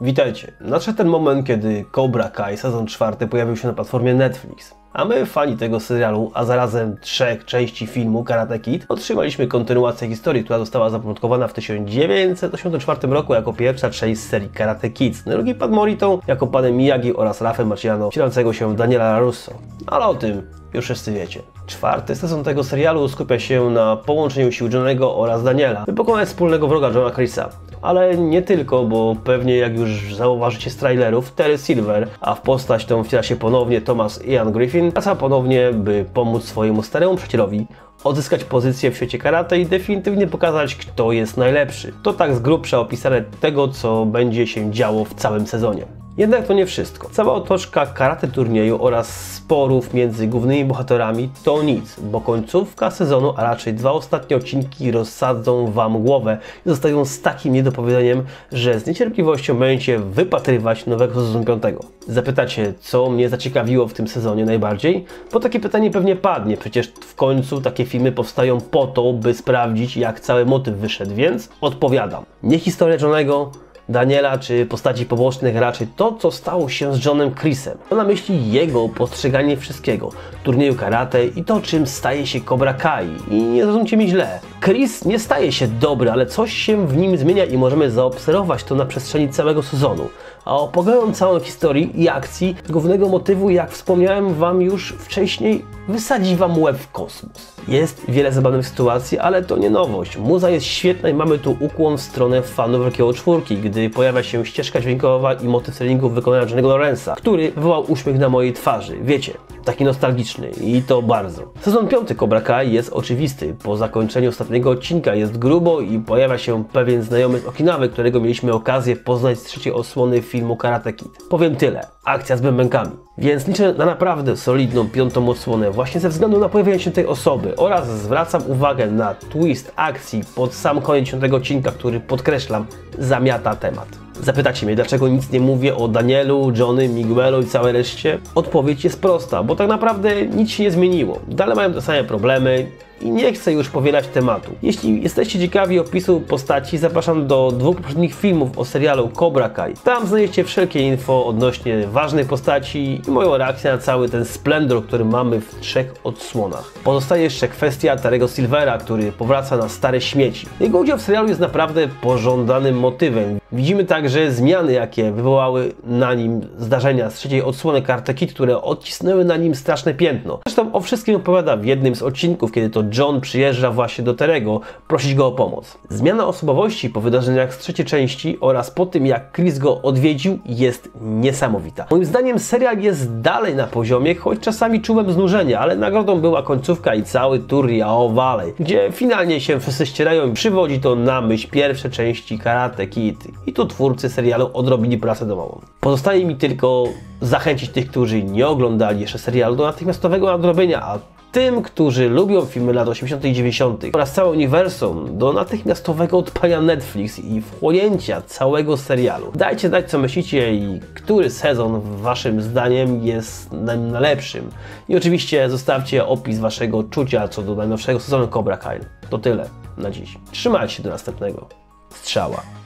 Witajcie. Nadszedł ten moment, kiedy Cobra Kai sezon czwarty pojawił się na platformie Netflix. A my, fani tego serialu, a zarazem trzech części filmu Karate Kid, otrzymaliśmy kontynuację historii, która została zapoczątkowana w 1984 roku jako pierwsza część serii Karate Kids. No drugi pan Morito jako panem Miyagi oraz Rafem Marciano, wcielającego się Daniela Russo. Ale o tym już wszyscy wiecie. Czwarty sezon tego serialu skupia się na połączeniu sił Johnego oraz Daniela, by pokonać wspólnego wroga Johna Chrisa. Ale nie tylko, bo pewnie jak już zauważycie z trailerów, Terry Silver, a w postać tą wciela się ponownie Thomas Ian Griffin, wraca ponownie, by pomóc swojemu staremu przyjacielowi odzyskać pozycję w świecie karate i definitywnie pokazać, kto jest najlepszy. To tak z grubsza opisane tego, co będzie się działo w całym sezonie. Jednak to nie wszystko. Cała otoczka karate turnieju oraz sporów między głównymi bohaterami to nic, bo końcówka sezonu, a raczej dwa ostatnie odcinki rozsadzą Wam głowę i zostają z takim niedopowiedzeniem, że z niecierpliwością będziecie wypatrywać nowego sezonu piątego. Zapytacie, co mnie zaciekawiło w tym sezonie najbardziej? Bo takie pytanie pewnie padnie, przecież w końcu takie filmy powstają po to, by sprawdzić jak cały motyw wyszedł, więc odpowiadam. Nie historia Johnego, Daniela czy postaci pobocznych, raczej to, co stało się z Johnem Chrisem. Mam na myśli jego postrzeganie wszystkiego, turnieju karate i to, czym staje się Cobra Kai. I nie zrozumcie mi źle. Chris nie staje się dobry, ale coś się w nim zmienia i możemy zaobserwować to na przestrzeni całego sezonu. A opowiadam całą historię i akcji głównego motywu, jak wspomniałem Wam już wcześniej, wysadzi Wam łeb w kosmos. Jest wiele zabawnych sytuacji, ale to nie nowość. Muza jest świetna i mamy tu ukłon w stronę fanów Wielkiego Czwórki, gdy pojawia się ścieżka dźwiękowa i motyw treningu wykonania Johnego Lorenza, który wywołał uśmiech na mojej twarzy. Wiecie, taki nostalgiczny i to bardzo. Sezon piąty Cobra Kai jest oczywisty. Po zakończeniu ostatniego odcinka jest grubo i pojawia się pewien znajomy z Okinawy, którego mieliśmy okazję poznać z trzeciej osłony filmu Karate Kid. Powiem tyle. Akcja z bębenkami. Więc liczę na naprawdę solidną piątą odsłonę właśnie ze względu na pojawienie się tej osoby oraz zwracam uwagę na twist akcji pod sam koniec tego odcinka, który podkreślam, zamiata temat. Zapytacie mnie, dlaczego nic nie mówię o Danielu, Johnny, Miguelu i całej reszcie? Odpowiedź jest prosta, bo tak naprawdę nic się nie zmieniło. Dalej mają te same problemy, i nie chcę już powielać tematu. Jeśli jesteście ciekawi opisu postaci, zapraszam do dwóch poprzednich filmów o serialu Cobra Kai. Tam znajdziecie wszelkie info odnośnie ważnych postaci i moją reakcję na cały ten splendor, który mamy w trzech odsłonach. Pozostaje jeszcze kwestia Tarego Silvera, który powraca na stare śmieci. Jego udział w serialu jest naprawdę pożądanym motywem. Widzimy także zmiany, jakie wywołały na nim zdarzenia z trzeciej odsłony Karate Kid, które odcisnęły na nim straszne piętno. Zresztą o wszystkim opowiada w jednym z odcinków, kiedy to John przyjeżdża właśnie do Terego prosić go o pomoc. Zmiana osobowości po wydarzeniach z trzeciej części oraz po tym jak Chris go odwiedził jest niesamowita. Moim zdaniem serial jest dalej na poziomie, choć czasami czułem znużenie, ale nagrodą była końcówka i cały tur Yao Valley, gdzie finalnie się wszyscy ścierają i przywodzi to na myśl pierwsze części Karate Kid. I tu twórcy serialu odrobili pracę domową. Pozostaje mi tylko zachęcić tych, którzy nie oglądali jeszcze serialu do natychmiastowego nadrobienia, a tym, którzy lubią filmy lat 80. i 90. oraz całe uniwersum do natychmiastowego odpalenia Netflix i wchłonięcia całego serialu. Dajcie znać co myślicie i który sezon waszym zdaniem jest najlepszym. I oczywiście zostawcie opis waszego czucia co do najnowszego sezonu Cobra Kai. To tyle na dziś. Trzymajcie się do następnego. Strzała.